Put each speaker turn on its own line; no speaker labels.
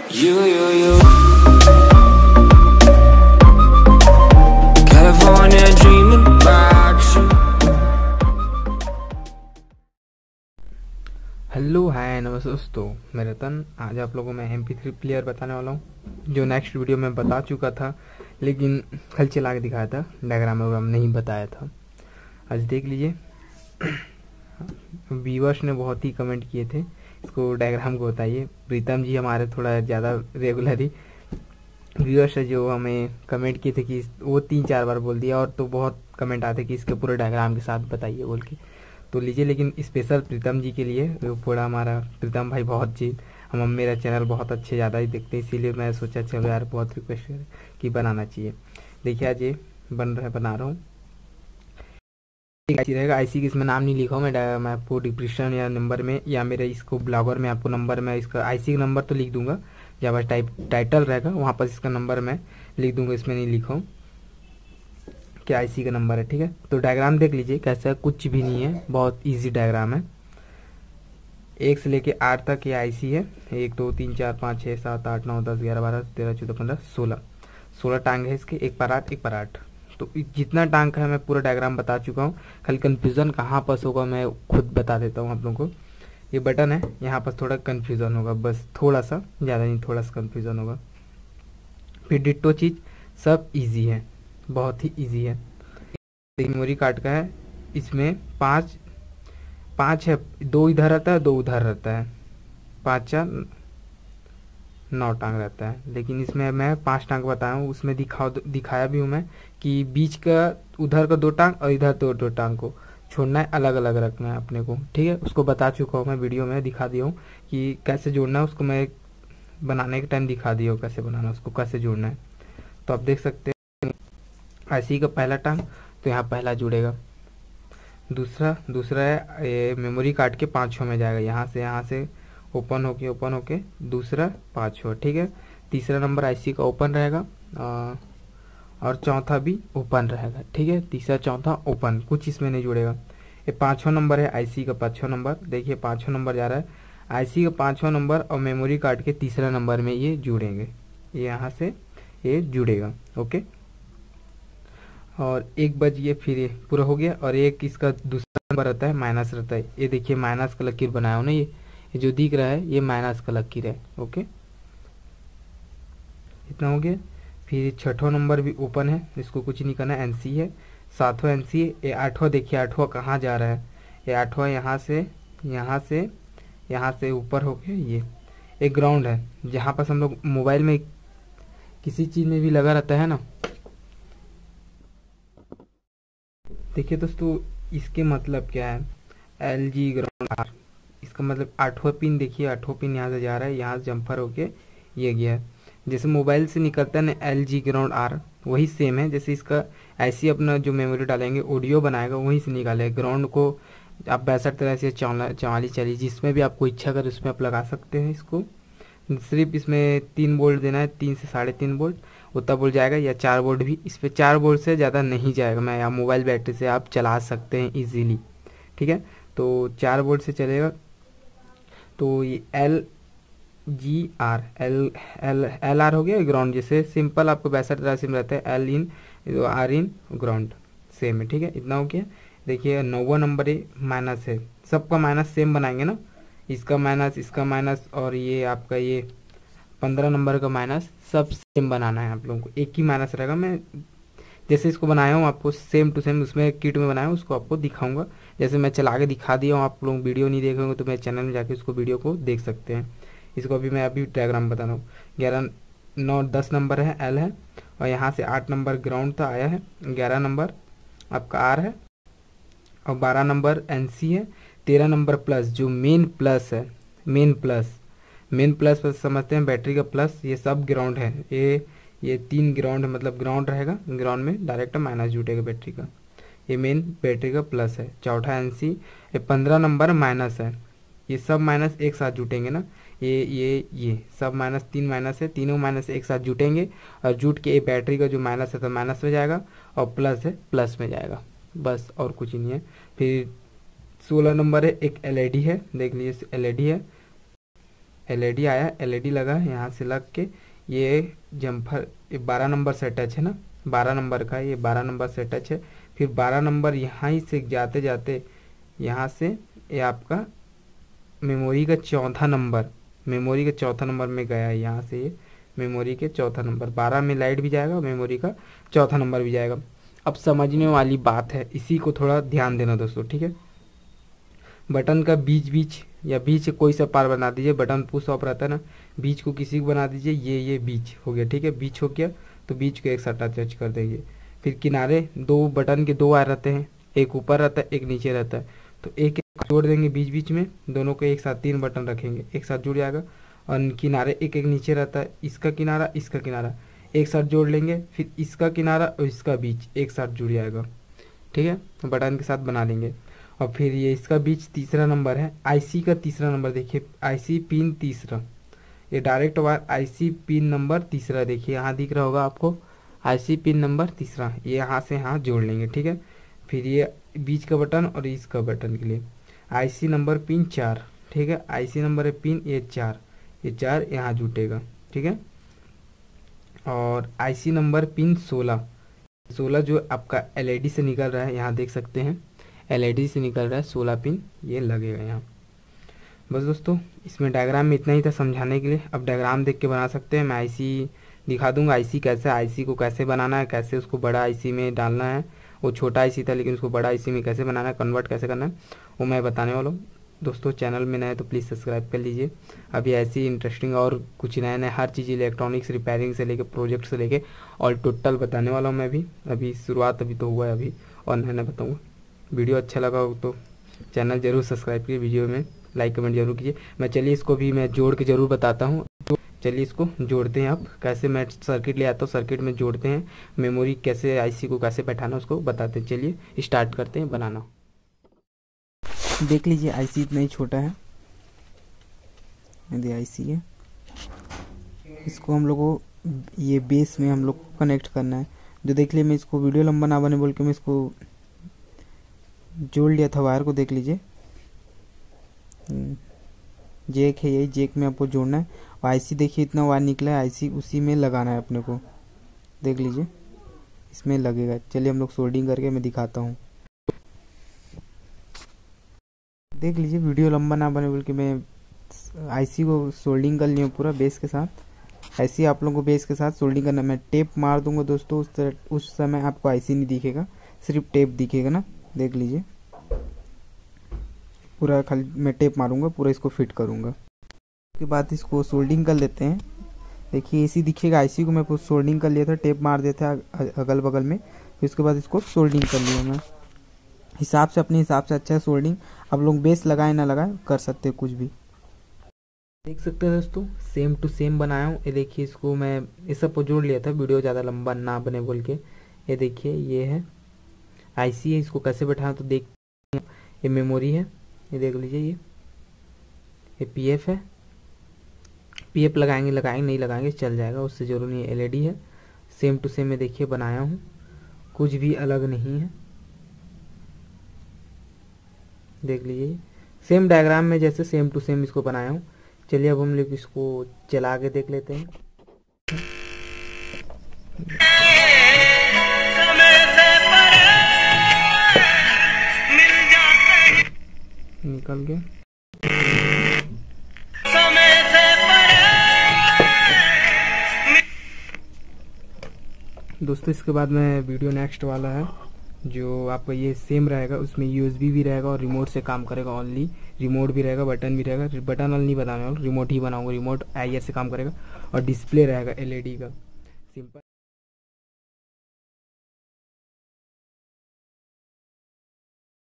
You, you, you. California dreaming about you.
Hello hi नमस्ते दोस्तों। मैं रतन। आज आप लोगों को मैं एम थ्री प्लेयर बताने वाला हूँ जो नेक्स्ट वीडियो में बता चुका था लेकिन कल चला के दिखाया था। डायग्राम वगैरह नहीं बताया था। आज देख लीजिए। व्यूवर्स ने बहुत ही कमेंट किए थे। इसको डायग्राम को बताइए। प्रीतम जी हमारे थोड़ा ज़्यादा रेगुलर ही व्यूअर्स है जो हमें कमेंट किए थे कि वो तीन चार बार बोल दिया और तो बहुत कमेंट आते कि इसके पूरे डायग्राम के साथ बताइए बोल के। तो लीजिए लेकिन स्पेशल प्रीतम जी के लिए, वो पूरा हमारा, प्रीतम भाई बहुत जी, हम मेरा चैनल बहुत अच्छे ज़्यादा ही देखते हैं, इसीलिए मैं सोचा चलो यार बहुत रिक्वेस्ट कि बनाना चाहिए। देखिए आज ये बन रहा बना रहा हूँ। आईसी रहेगा। आईसी की इसमें नाम नहीं लिखा मैं मैं आपको डिस्क्रिप्शन या नंबर में, या मेरे इसको ब्लॉगर में आपको नंबर में इसका आईसी का नंबर तो लिख दूँगा। जहाँ पर टाइप टाइटल रहेगा, वहाँ पर इसका नंबर मैं लिख दूँगा, इसमें नहीं लिखा कि आईसी का नंबर है, ठीक है? तो डायग्राम देख लीजिए, कैसा कुछ भी नहीं है, बहुत ईजी डायग्राम है। एक से लेके आठ तक ये आईसी है। एक, दो, तीन, चार, पाँच छः सात, आठ, नौ, दस, ग्यारह, बारह, तेरह, चौदह, पंद्रह, सोलह। सोलह टांग है इसके, एक पर आठ, एक पर आठ। तो जितना टांग का है मैं पूरा डायग्राम बता चुका हूँ। खाली कन्फ्यूज़न कहाँ पर होगा मैं खुद बता देता हूँ आप लोगों को। ये बटन है, यहाँ पर थोड़ा कन्फ्यूज़न होगा, बस थोड़ा सा ज़्यादा नहीं थोड़ा सा कन्फ्यूज़न होगा। फिर डिट्टो चीज़, सब इजी है, बहुत ही इजी है। मेमोरी कार्ड का है, इसमें पाँच पाँच है, दो इधर रहता है, दो उधर रहता है। पाँच, चार नौ टांग रहता है। लेकिन इसमें मैं पाँच टांग बताया हूँ, उसमें दिखा दिखाया भी हूँ मैं कि बीच का, उधर का दो टांग और इधर दो दो टांग को छोड़ना है अलग अलग रखना है अपने को। ठीक है? उसको बता चुका हूँ मैं, वीडियो में दिखा दिया हूँ कि कैसे जोड़ना है, उसको मैं बनाने के टाइम दिखा दिया हूँ कैसे बनाना उसको कैसे जोड़ना है। तो आप देख सकते हैं, ऐसे ही का पहला टांग तो यहाँ पहला जुड़ेगा। दूसरा दूसरा है मेमोरी कार्ड के पाँचों में जाएगा, यहाँ से यहाँ से ओपन होके ओपन होके दूसरा पाँचवा, ठीक है? तीसरा नंबर आईसी का ओपन रहेगा और चौथा भी ओपन रहेगा, ठीक है? तीसरा, चौथा ओपन, कुछ इसमें नहीं जुड़ेगा। ये पाँचवा नंबर है आईसी का पाँचवा नंबर, देखिए पाँचवा नंबर जा रहा है। आईसी का पाँचवा नंबर और मेमोरी कार्ड के तीसरा नंबर में ये जुड़ेंगे, ये यहाँ से ये जुड़ेगा, ओके? और एक बज ये फिर ये पूरा हो गया, और एक इसका दूसरा नंबर रहता है, माइनस रहता है। ये देखिए, माइनस का लकीर बनाया हो ना ये। जो दिख रहा है, ये माइनस का लकीर है ओके इतना हो गया। फिर छठवां नंबर भी ओपन है, इसको कुछ नहीं करना एन सी है। सातवां एनसी है, ये आठवां, देखिए आठवां कहाँ जा रहा है? ये आठवां यहाँ से यहाँ से यहाँ से ऊपर होके ये, एक ग्राउंड है, जहाँ पर हम लोग मोबाइल में किसी चीज़ में भी लगा रहता है ना? देखिए दोस्तों, इसके मतलब क्या है? एल जी ग्राउंड आर इसका मतलब आठवां पिन देखिए, आठवां पिन यहाँ से जा रहा है, यहाँ से जंपर होके ये गया है। जैसे मोबाइल से निकलता है ना एल जी ग्राउंड आर वही सेम है, जैसे इसका ऐसी अपना जो मेमोरी डालेंगे ऑडियो बनाएगा, वहीं से निकालेगा। ग्राउंड को आप बैसठ तरह से चौवालीस चालीस जिसमें भी आपको इच्छा करे उसमें आप लगा सकते हैं इसको। सिर्फ़ इसमें तीन बोल्ट देना है, तीन से साढ़े तीन बोल्ट उतना बोल्ट जाएगा या चार बोल्ट भी। इस पर चार बोल्ट से ज़्यादा नहीं जाएगा, मैं या मोबाइल बैटरी से आप चला सकते हैं इजीली ठीक है? तो चार बोल्ट से चलेगा तो ये L G R L L L R हो गया ग्राउंड जैसे सिंपल आपको बैसठ तरह सिम रहता है L in R in ground same है, ठीक है? इतना हो गया। देखिए, नौवा नंबर ये माइनस है। सबका माइनस सेम बनाएँगे ना? इसका माइनस इसका माइनस और ये आपका ये पंद्रह नंबर का माइनस सब सेम बनाना है आप लोगों को। एक ही माइनस रहेगा, मैं जैसे इसको बनाया हूँ, आपको सेम टू सेम उसमें किट में बनाया हूँ, उसको आपको दिखाऊँगा। जैसे मैं चला के दिखा दिया हूँ, आप लोग वीडियो नहीं देखेंगे तो मेरे चैनल में जाके उसको वीडियो को देख सकते हैं। इसको अभी मैं अभी डायग्राम बता रहा हूँ। ग्यारह, नौ, दस नंबर है एल है और यहाँ से आठ नंबर ग्राउंड था, आया है। ग्यारह नंबर आपका आर है और बारह नंबर एन सी है। तेरह नंबर प्लस जो मेन प्लस है मेन प्लस मेन प्लस समझते हैं बैटरी का प्लस ये सब ग्राउंड है। ये ये तीन ग्राउंड मतलब ग्राउंड रहेगा ग्राउंड में डायरेक्ट माइनस जुटेगा बैटरी का। ये मेन बैटरी का प्लस है। चौथा एन सी ये पंद्रह नंबर माइनस है। ये सब माइनस एक साथ जुटेंगे ना? ये ये ये, सब माइनस तीन माइनस है, तीनों माइनस एक साथ जुटेंगे, और जुट के ये बैटरी का जो माइनस है तो माइनस में जाएगा, और प्लस है प्लस में जाएगा। बस, और कुछ ही नहीं है। फिर सोलह नंबर है, एक एलईडी है। देख लीजिए एलईडी है। एलईडी आया एलईडी लगा यहाँ से लग के। ये जम्फर, ये बारह नंबर से टच है ना? बारह नंबर का, ये बारह नंबर से टच है। फिर बारह नंबर यहाँ ही से जाते जाते, यहाँ से ये आपका मेमोरी का चौथा नंबर, मेमोरी का चौथा नंबर में गया है यहाँ से ये। मेमोरी के चौथा नंबर, बारह में लाइट भी जाएगा मेमोरी का चौथा नंबर भी जाएगा। अब समझने वाली बात है, इसी को थोड़ा ध्यान देना दोस्तों, ठीक है? बटन का बीच बीच या बीच कोई सा पार बना दीजिए, बटन पुश ऑफ़ रहता है ना बीच को किसी को बना दीजिए, ये ये बीच हो गया, ठीक है? बीच हो गया तो बीच को एक साथ अटैच कर देंगे। फिर किनारे दो बटन के दो आर रहते हैं, एक ऊपर रहता है, एक नीचे रहता है। तो एक एक जोड़ देंगे बीच बीच में, दोनों को एक साथ तीन बटन रखेंगे, एक साथ जुड़ जाएगा। और किनारे एक एक नीचे रहता है, इसका किनारा इसका किनारा। एक साथ जोड़ लेंगे, फिर इसका किनारा और इसका बीच एक साथ जुड़ जाएगा, ठीक है? तो बटन के साथ बना लेंगे। और फिर ये इसका बीच तीसरा नंबर है आईसी का तीसरा नंबर, देखिए आईसी पिन तीसरा। ये direct wire IC pin number तीसरा देखिए, यहाँ दिख रहा होगा आपको। आईसी पिन नंबर तीसरा, ये यहाँ से यहाँ जोड़ लेंगे, ठीक है? फिर ये बीच का बटन और इसका बटन के लिए। आईसी नंबर पिन चार, ठीक है? आईसी नंबर है पिन ये चार ये चार यहाँ जुटेगा, ठीक है? और आईसी नंबर पिन सोलह सोलह जो आपका एलईडी से निकल रहा है, यहाँ देख सकते हैं। एलईडी से निकल रहा है, सोलह पिन ये लगेगा यहाँ। बस दोस्तों, इसमें डायग्राम में इतना ही था समझाने के लिए। अब डायग्राम देख के बना सकते हैं। मैं आईसी दिखा दूँगा आईसी कैसे आईसी को कैसे बनाना है, कैसे उसको बड़ा आईसी में डालना है। वो छोटा आईसी था, लेकिन उसको बड़ा आईसी में कैसे बनाना है कन्वर्ट कैसे करना है, वो मैं बताने वाला हूँ। दोस्तों चैनल में नए तो प्लीज़ सब्सक्राइब कर लीजिए। अभी ऐसी इंटरेस्टिंग और कुछ नए नए हर चीज़ इलेक्ट्रॉनिक्स रिपेयरिंग से लेके प्रोजेक्ट से लेके और टोटल बताने वाला हूँ मैं भी अभी शुरुआत अभी तो हुआ है अभी, और नया नया बताऊँगा। वीडियो अच्छा लगा हो तो चैनल ज़रूर सब्सक्राइब कीजिए वीडियो में। लाइक कमेंट ज़रूर कीजिए। मैं चलिए इसको भी मैं जोड़ के ज़रूर बताता हूँ। तो चलिए इसको जोड़ते हैं आप। कैसे मैं सर्किट ले आता हूँ सर्किट में जोड़ते हैं। मेमोरी कैसे आईसी को कैसे बैठाना उसको बताते हैं। चलिए स्टार्ट करते हैं बनाना।
देख लीजिए आईसी इतना ही छोटा है। यदि आईसी है। इसको हम लोग ये बेस में हम लोग को कनेक्ट करना है। जो देख लिए मैं इसको वीडियो लंबा ना बने बोल के मैं इसको जोड़ लिया था वायर को, देख लीजिए। जेक है यही, जेक में आपको जोड़ना है। और आईसी देखिए, इतना वायर निकला है आईसी उसी में लगाना है अपने को। देख लीजिए, इसमें लगेगा। चलिए हम लोग सोल्डिंग करके मैं दिखाता हूँ। देख लीजिए, वीडियो लंबा ना बने बोल के मैं आईसी को सोल्डिंग कर लिया पूरा बेस के साथ। ऐसे आप लोगों को बेस के साथ सोल्डिंग करना मैं टेप मार दूँगा दोस्तों, उस तरह, उस समय आपको आईसी नहीं दिखेगा, सिर्फ़ टेप दिखेगा ना। देख लीजिए। पूरा खाली मैं टेप मारूँगा, पूरा इसको फिट करूँगा। उसके बाद इसको सोल्डिंग कर लेते हैं। देखिए एसी दिखेगा आईसी को मैं सोल्डिंग कर लिया था टेप मार दिया था अगल बगल में। फिर उसके बाद इसको सोल्डिंग कर लिया मैं। हिसाब से, अपने हिसाब से अच्छा सोल्डिंग आप लोग बेस लगाए, ना लगाए, कर सकते कुछ भी।
देख सकते हैं दोस्तों सेम टू सेम बनाया हूँ। ये देखिए, इसको मैं, ये सब जोड़ लिया था, वीडियो ज़्यादा लंबा ना बने बोल के। ये देखिए, ये है। आईसी है, इसको कैसे बैठाना तो देख, ये मेमोरी है। ये देख लीजिए ये। ये पीएफ है। पीएफ लगाएँगे लगाएँगे, नहीं लगाएँगे, चल जाएगा, उससे ज़रूर नहीं एलईडी है। सेम टू सेम मैं देखिए, बनाया हूँ। कुछ भी अलग नहीं है। देख लीजिए। सेम डायग्राम में जैसे सेम टू सेम इसको बनाया हूँ। चलिए, अब हम लोग इसको चला के देख लेते हैं। निकल गया दोस्तों, इसके बाद में वीडियो नेक्स्ट वाला है, जो आपका ये सेम रहेगा, उसमें यूएसबी भी रहेगा और रिमोट से काम करेगा ओनली रिमोट भी रहेगा बटन भी रहेगा। बटन वाला नहीं बनाने वाला रिमोट ही बनाऊँगा रिमोट आई से काम करेगा और डिस्प्ले रहेगा एलईडी का। सिंपल